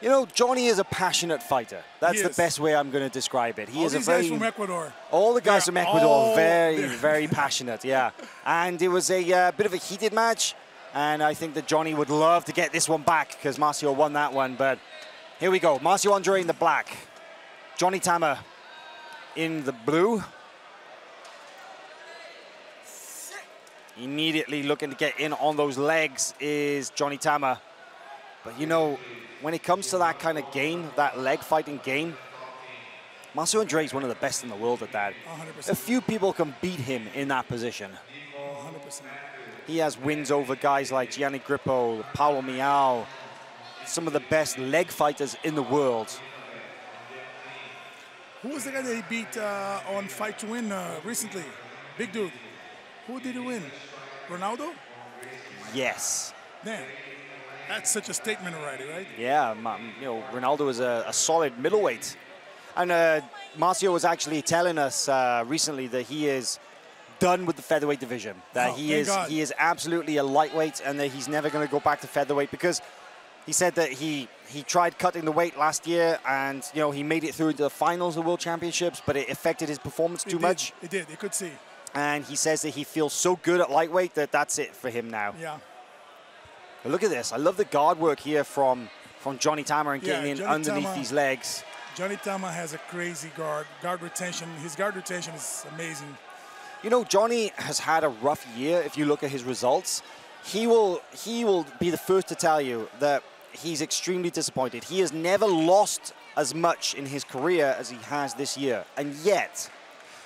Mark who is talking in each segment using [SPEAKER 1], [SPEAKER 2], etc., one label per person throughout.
[SPEAKER 1] You know, Johnny is a passionate fighter. That's the best way I'm going to describe it. He
[SPEAKER 2] All
[SPEAKER 1] is a very
[SPEAKER 2] guys from Ecuador.
[SPEAKER 1] all the guys from Ecuador very very passionate. Yeah, and it was a uh, bit of a heated match, and I think that Johnny would love to get this one back because Marcio won that one. But here we go, Marcio Andre in the black, Johnny Tama in the blue. Immediately looking to get in on those legs is Johnny Tama. But you know, when it comes to that kind of game, that leg fighting game, Marcio Andre is one of the best in the world at that.
[SPEAKER 2] 100%.
[SPEAKER 1] A few people can beat him in that position.
[SPEAKER 2] 100%.
[SPEAKER 1] He has wins over guys like Gianni Grippo, Paulo Miyao, some of the best leg fighters in the world.
[SPEAKER 2] Who was the guy that he beat uh, on Fight to Win uh, recently? Big dude. Who did he win? Ronaldo?
[SPEAKER 1] Yes.
[SPEAKER 2] Man, that's such a statement already, right?
[SPEAKER 1] Yeah, you know, Ronaldo is a, a solid middleweight. And uh, Marcio was actually telling us uh, recently that he is done with the featherweight division. That
[SPEAKER 2] Oh,
[SPEAKER 1] he is
[SPEAKER 2] God.
[SPEAKER 1] he is absolutely a lightweight, and that he's never going to go back to featherweight because he said that he he tried cutting the weight last year, and you know he made it through into the finals of the World Championships, but it affected his performance
[SPEAKER 2] It
[SPEAKER 1] too
[SPEAKER 2] did.
[SPEAKER 1] much.
[SPEAKER 2] It did. You could see.
[SPEAKER 1] And he says that he feels so good at lightweight that that's it for him now.
[SPEAKER 2] Yeah.
[SPEAKER 1] But look at this! I love the guard work here from from Johnny Tama and
[SPEAKER 2] Yeah,
[SPEAKER 1] getting in
[SPEAKER 2] Johnny
[SPEAKER 1] underneath
[SPEAKER 2] Tama-
[SPEAKER 1] these legs.
[SPEAKER 2] Johnny Tama has a crazy guard guard retention. His guard retention is amazing.
[SPEAKER 1] You know, Johnny has had a rough year. If you look at his results, he will he will be the first to tell you that he's extremely disappointed. He has never lost as much in his career as he has this year, and yet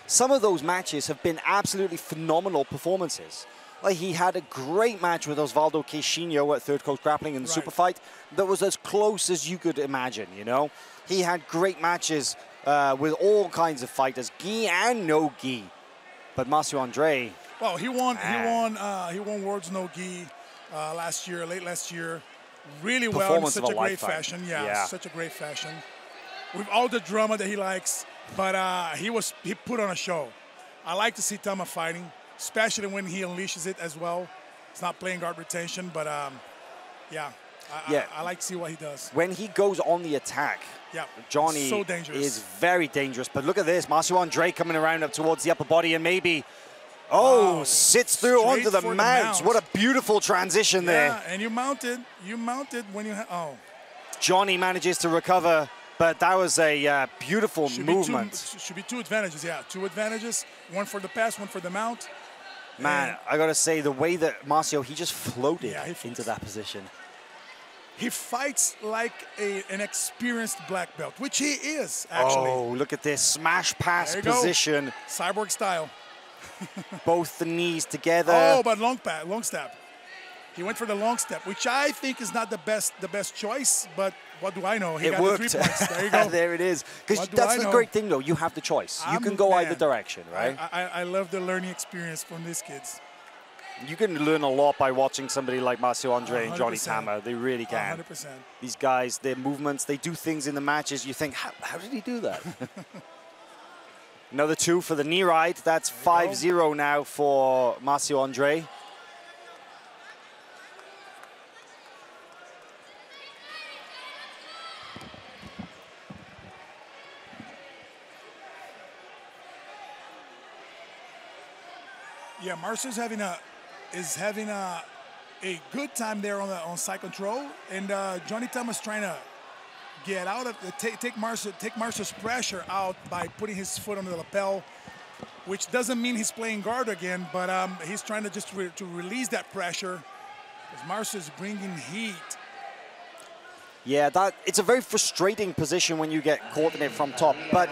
[SPEAKER 1] some of those matches have been absolutely phenomenal performances. Like he had a great match with Osvaldo Queixinho at Third Coast Grappling in the
[SPEAKER 2] Right.
[SPEAKER 1] super fight that was as close as you could imagine, you know? He had great matches uh, with all kinds of fighters, gi and no gi. But Marcio Andre,
[SPEAKER 2] Well, he won. He won. Uh, he won Worlds No Gi uh, last year, late last year. Really well in such a
[SPEAKER 1] a
[SPEAKER 2] great fashion. Yeah,
[SPEAKER 1] Yeah.
[SPEAKER 2] such a great fashion. With all the drama that he likes, but uh, he was he put on a show. I like to see Tama fighting, especially when he unleashes it as well. It's not playing guard retention, but um, yeah, I,
[SPEAKER 1] Yeah.
[SPEAKER 2] I, I like to see what he does.
[SPEAKER 1] when he goes on the attack,
[SPEAKER 2] Yeah,
[SPEAKER 1] Johnny
[SPEAKER 2] so
[SPEAKER 1] is very dangerous. But look at this, Marcio Andre coming around up towards the upper body and maybe, oh,
[SPEAKER 2] Wow.
[SPEAKER 1] sits through
[SPEAKER 2] Straight
[SPEAKER 1] onto the
[SPEAKER 2] for the
[SPEAKER 1] mount.
[SPEAKER 2] mount.
[SPEAKER 1] What a beautiful transition there.
[SPEAKER 2] And you mounted. You mounted when you oh.
[SPEAKER 1] Johnny manages to recover, but that was a uh, beautiful
[SPEAKER 2] Should
[SPEAKER 1] movement.
[SPEAKER 2] Be two, should be two advantages, yeah. Two advantages. One for the pass, one for the mount.
[SPEAKER 1] Man,
[SPEAKER 2] And
[SPEAKER 1] I gotta say, the way that Marcio, he just floated
[SPEAKER 2] Yeah, he
[SPEAKER 1] into that position.
[SPEAKER 2] he fights like a, an experienced black belt, which he is, actually.
[SPEAKER 1] Oh, look at this smash pass
[SPEAKER 2] you go.
[SPEAKER 1] position.
[SPEAKER 2] Cyborg style.
[SPEAKER 1] Both the knees together.
[SPEAKER 2] oh, but long long step. He went for the long step, which I think is not the best the best choice, but what do I know? He
[SPEAKER 1] it
[SPEAKER 2] got
[SPEAKER 1] worked.
[SPEAKER 2] the three points. There you go.
[SPEAKER 1] there it is. Because that's the
[SPEAKER 2] know?
[SPEAKER 1] great thing, though. You have the choice. you
[SPEAKER 2] I'm-
[SPEAKER 1] can go either direction, right?
[SPEAKER 2] I, I, I love the learning experience from these kids.
[SPEAKER 1] you can learn a lot by watching somebody like Marcio Andre and Johnny Tama. They really can.
[SPEAKER 2] 100%.
[SPEAKER 1] These guys, their movements, they do things in the matches. You think, how, how did he do that? Another two for the knee right. That's 5 0 now for Marcio Andre.
[SPEAKER 2] Yeah, Marcio's having a is having a a good time there on the on side control, and uh, Johnny Tama's trying to get out of take take Marcio take Marcio's pressure out by putting his foot on the lapel, which doesn't mean he's playing guard again, but um, he's trying to just re- to release that pressure. Because bringing heat.
[SPEAKER 1] Yeah, that it's a very frustrating position when you get caught in it from top, but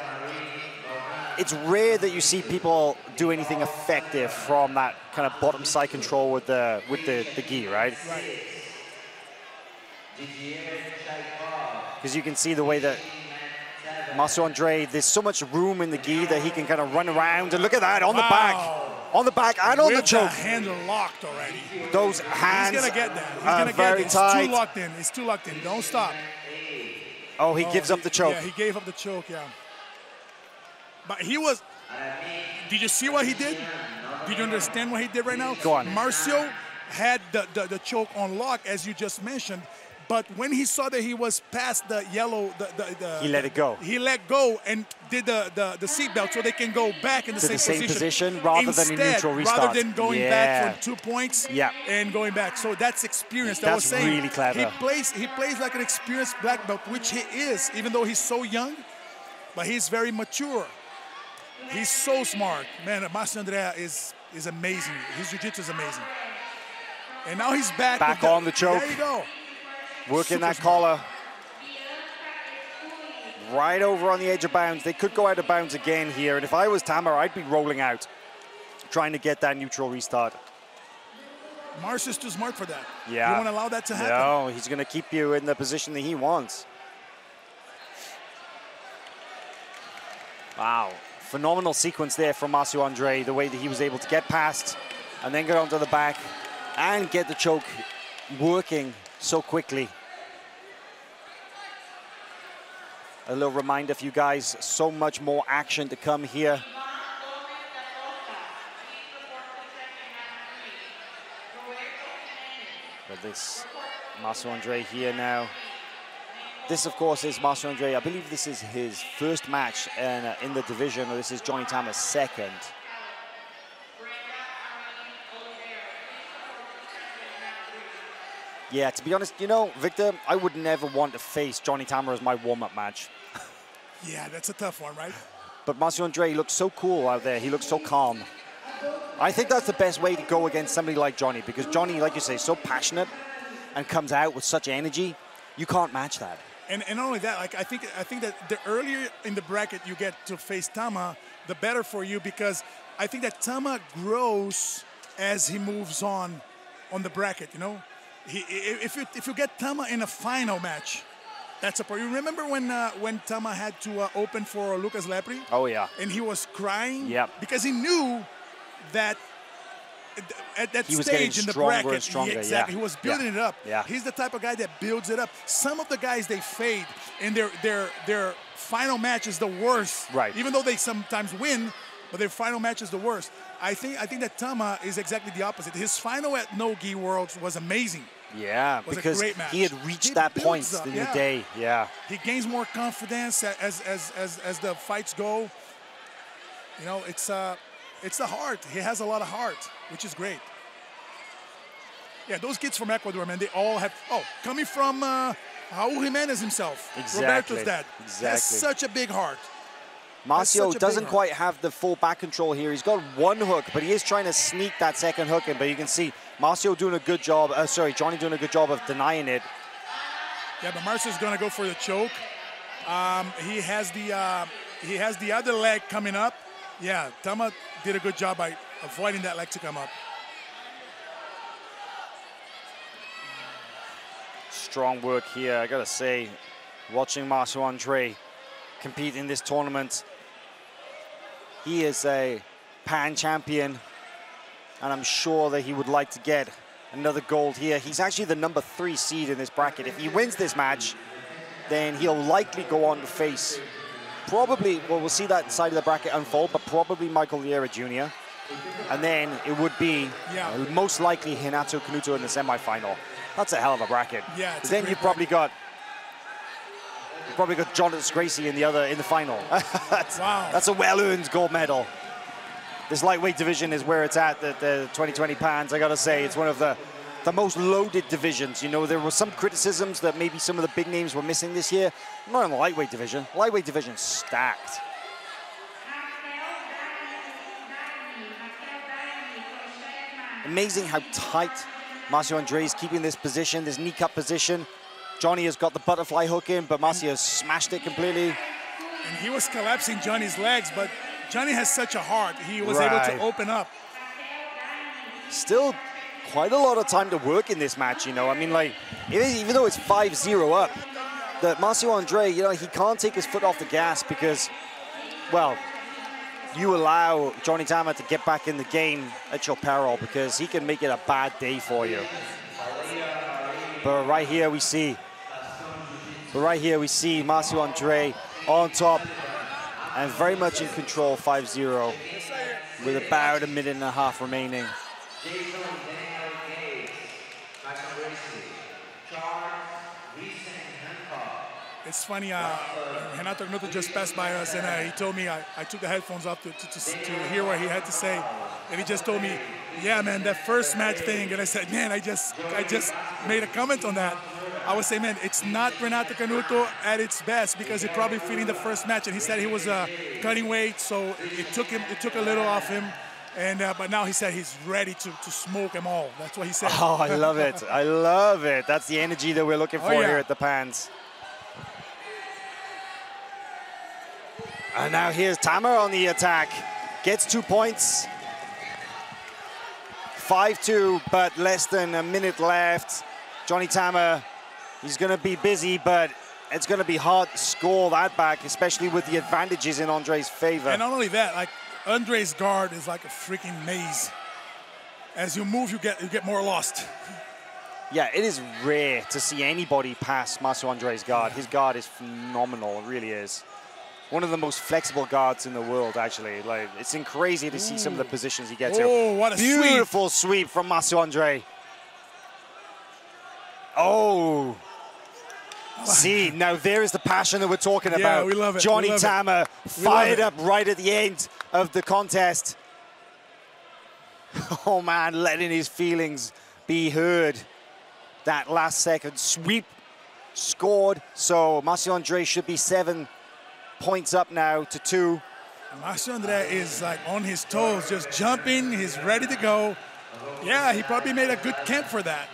[SPEAKER 1] it's rare that you see people do anything effective from that kind of bottom side control with the with the, the gi, right? Because you can see the way that Marcio Andre, there's so much room in the gi that he can kind of run around and look at that on the back, on the back and on the
[SPEAKER 2] With
[SPEAKER 1] choke.
[SPEAKER 2] handle locked already.
[SPEAKER 1] Those hands
[SPEAKER 2] He's gonna get that. He's gonna get
[SPEAKER 1] very
[SPEAKER 2] it. It's
[SPEAKER 1] tight.
[SPEAKER 2] too locked in. It's too locked in. Don't stop.
[SPEAKER 1] Oh, he
[SPEAKER 2] Oh,
[SPEAKER 1] gives up the choke.
[SPEAKER 2] Yeah, he gave up the choke, yeah. But he was. Did you see what he did? Did you understand what he did right now?
[SPEAKER 1] Go on.
[SPEAKER 2] Marcio had the, the, the choke on lock, as you just mentioned, But when he saw that he was past the yellow, the, the, the
[SPEAKER 1] He let it go.
[SPEAKER 2] He let go and did the the, the seatbelt so they can go back in the,
[SPEAKER 1] To
[SPEAKER 2] same,
[SPEAKER 1] the same
[SPEAKER 2] position,
[SPEAKER 1] position rather than a neutral restart.
[SPEAKER 2] Rather than going
[SPEAKER 1] Yeah.
[SPEAKER 2] back for two points
[SPEAKER 1] Yeah.
[SPEAKER 2] and going back. So that's experience. That I was
[SPEAKER 1] That's
[SPEAKER 2] saying.
[SPEAKER 1] really clever.
[SPEAKER 2] He plays he plays like an experienced black belt, which he is, even though he's so young, but he's very mature. He's so smart. Man, Marcio Andre is is amazing. His jiu-jitsu is amazing. And now he's back.
[SPEAKER 1] Back on the choke.
[SPEAKER 2] There you go.
[SPEAKER 1] Working
[SPEAKER 2] Super
[SPEAKER 1] that
[SPEAKER 2] smart.
[SPEAKER 1] collar. Right over on the edge of bounds. They could go out of bounds again here. And if I was Tama, I'd be rolling out, trying to get that neutral restart.
[SPEAKER 2] Marcio's too smart for that.
[SPEAKER 1] Yeah.
[SPEAKER 2] You won't allow that to happen.
[SPEAKER 1] No, he's going to keep you in the position that he wants. Wow. Phenomenal sequence there from Marcio Andre, the way that he was able to get past and then get onto the back and get the choke working so quickly. A little reminder for you guys, so much more action to come here. But this Marcio Andre here now. This, of course, is Marcio Andre. I believe this is his first match in, uh, in the division, or this is Johnny Tama's second. Yeah, to be honest, you know, Victor, I would never want to face Johnny Tama as my warm-up match.
[SPEAKER 2] Yeah, that's a tough one, right?
[SPEAKER 1] But Marcio Andre looks so cool out there. He looks so calm. I think that's the best way to go against somebody like Johnny because Johnny, like you say, is so passionate and comes out with such energy. You can't match that.
[SPEAKER 2] And, and not only that, like I think I think that the earlier in the bracket you get to face Tama, the better for you because I think that Tama grows as he moves on on the bracket. You know, he, if you if you get Tama in a final match, that's a part. You remember when uh, when Tama had to uh, open for Lucas Lepri?
[SPEAKER 1] Oh, yeah.
[SPEAKER 2] and he was crying
[SPEAKER 1] Yep.
[SPEAKER 2] because he knew that at that
[SPEAKER 1] He
[SPEAKER 2] stage in the bracket,
[SPEAKER 1] stronger,
[SPEAKER 2] yeah,
[SPEAKER 1] yeah.
[SPEAKER 2] exactly, he was building
[SPEAKER 1] Yeah.
[SPEAKER 2] it up.
[SPEAKER 1] Yeah.
[SPEAKER 2] He's the type of guy that builds it up. Some of the guys they fade, and their their their final match is the worst.
[SPEAKER 1] Right.
[SPEAKER 2] Even though they sometimes win, but their final match is the worst. I think I think that Tama is exactly the opposite. His final at No Gi Worlds was amazing.
[SPEAKER 1] Yeah,
[SPEAKER 2] Was a
[SPEAKER 1] because
[SPEAKER 2] great match.
[SPEAKER 1] he had reached
[SPEAKER 2] He
[SPEAKER 1] that point
[SPEAKER 2] up,
[SPEAKER 1] in
[SPEAKER 2] yeah.
[SPEAKER 1] the day. Yeah.
[SPEAKER 2] He gains more confidence as as as, as the fights go. You know, it's uh, it's the heart. He has a lot of heart, which is great. Yeah, those kids from Ecuador, man, they all have. Oh, coming from uh, Raul Jimenez himself,
[SPEAKER 1] Exactly,
[SPEAKER 2] Roberto's dad.
[SPEAKER 1] exactly.
[SPEAKER 2] Has such a big heart.
[SPEAKER 1] Marcio doesn't quite have the full back control here. He's got one hook, but he is trying to sneak that second hook in. But you can see Marcio doing a good job. Uh, sorry, Johnny doing a good job of denying it.
[SPEAKER 2] Yeah, but Marcio's gonna go for the choke. Um, he has the uh, he has the other leg coming up. Yeah, Tama did a good job by avoiding that leg to come up.
[SPEAKER 1] Strong work here, I gotta say. Watching Marcio Andre compete in this tournament, he is a pan champion, and I'm sure that he would like to get another gold here. He's actually the number three seed in this bracket. If he wins this match, then he'll likely go on to face probably, well, we'll see that side of the bracket unfold, but probably Michael Liera Jr. And then it would be
[SPEAKER 2] Yeah.
[SPEAKER 1] uh, most likely Renato Canuto in the semifinal. That's a hell of a bracket.
[SPEAKER 2] Yeah,
[SPEAKER 1] then you've probably got you've probably got Jonathan Gracie in the other in the final. that's,
[SPEAKER 2] Wow.
[SPEAKER 1] that's a well-earned gold medal. This lightweight division is where it's at. The, the 2020 Pans, I gotta say, it's one of the the most loaded divisions. You know, there were some criticisms that maybe some of the big names were missing this year. Not in the lightweight division. Lightweight division stacked. Amazing how tight Marcio Andre is keeping this position, this knee cut position. Johnny has got the butterfly hook in, but Marcio smashed it completely.
[SPEAKER 2] And he was collapsing Johnny's legs, but Johnny has such a heart. He was able to open up.
[SPEAKER 1] Still quite a lot of time to work in this match, you know. I mean, like, even though it's 5-0 up, that Marcio Andre, you know, he can't take his foot off the gas because, well, you allow Johnny Tama to get back in the game at your peril because he can make it a bad day for you. But right here we see, but right here we see Marcio Andre on top and very much in control, 5-0, with about a minute and a half remaining.
[SPEAKER 2] It's funny. Uh, Renato Canuto just passed by us, and uh, he told me I, I took the headphones off to, to, to, to, hear what he had to say, and he just told me, "Yeah, man, that first match thing." And I said, "Man, I just I just made a comment on that." I would say, man, it's not Renato Canuto at its best because he probably feeling the first match, and he said he was uh, cutting weight, so it took him it took a little off him. And uh, but now he said he's ready to, to smoke them all. That's what he said.
[SPEAKER 1] Oh, I love it. I love it. That's the energy that we're looking oh, for oh, yeah. here at the Pans. And now here's Tama on the attack. Gets two points. 5-2, but less than a minute left. Johnny Tama, he's going to be busy, but it's going to be hard to score that back, especially with the advantages in Andre's favor.
[SPEAKER 2] And not only that, like Andre's guard is like a freaking maze. As you move, you get you get more lost.
[SPEAKER 1] Yeah, it is rare to see anybody pass Marcio Andre's guard. His guard is phenomenal, it really is. One of the most flexible guards in the world, actually. Like It's crazy to Ooh. see some of the mm. positions he gets
[SPEAKER 2] oh, what a
[SPEAKER 1] Beautiful
[SPEAKER 2] sweep,
[SPEAKER 1] sweep from Marcio Andre. Oh. See, now there is the passion that we're talking
[SPEAKER 2] yeah,
[SPEAKER 1] about.
[SPEAKER 2] We love it.
[SPEAKER 1] Johnny
[SPEAKER 2] love
[SPEAKER 1] Tama
[SPEAKER 2] it.
[SPEAKER 1] fired up right at the end of the contest. Oh man, letting his feelings be heard. That last second sweep scored. So Marcio Andre should be seven points up now to two.
[SPEAKER 2] Marcio Andre is like on his toes, just jumping. He's ready to go. Yeah, he probably made a good camp for that.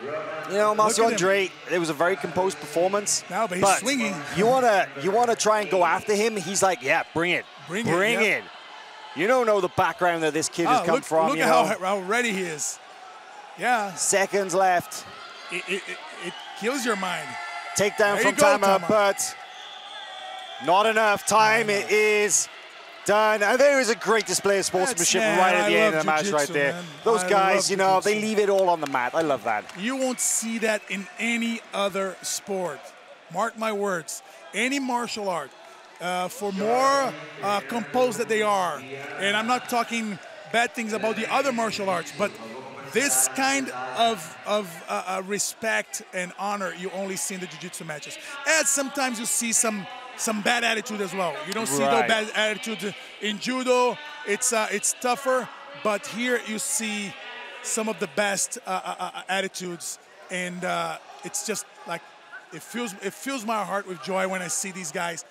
[SPEAKER 1] You know, Marcio Andre, it was a very composed performance.
[SPEAKER 2] No, but he's but swinging.
[SPEAKER 1] You wanna, you wanna try and go after him. He's like, yeah, bring it,
[SPEAKER 2] bring,
[SPEAKER 1] bring
[SPEAKER 2] it,
[SPEAKER 1] it. You don't know the background that this kid oh, has come
[SPEAKER 2] look,
[SPEAKER 1] from.
[SPEAKER 2] Look
[SPEAKER 1] you
[SPEAKER 2] at
[SPEAKER 1] know?
[SPEAKER 2] how, how ready he is. Yeah.
[SPEAKER 1] Seconds left.
[SPEAKER 2] It, it, it, kills your mind.
[SPEAKER 1] Takedown from Tama, but not enough time. It is done. And there is a great display of sportsmanship
[SPEAKER 2] man,
[SPEAKER 1] right at the
[SPEAKER 2] I
[SPEAKER 1] end of the match right there.
[SPEAKER 2] Man.
[SPEAKER 1] Those
[SPEAKER 2] I
[SPEAKER 1] guys, you know, they leave it all on the mat. I love that.
[SPEAKER 2] You won't see that in any other sport. Mark my words. Any martial art, uh, for more uh, composed that they are, and I'm not talking bad things about the other martial arts, but this kind of, of uh, uh respect and honor you only see in the jiu-jitsu matches. And sometimes you see some some bad attitude as well. You don't see right. no bad attitude in judo. It's uh, it's tougher, but here you see some of the best uh, uh, uh attitudes, and uh, it's just like it fills it fills my heart with joy when I see these guys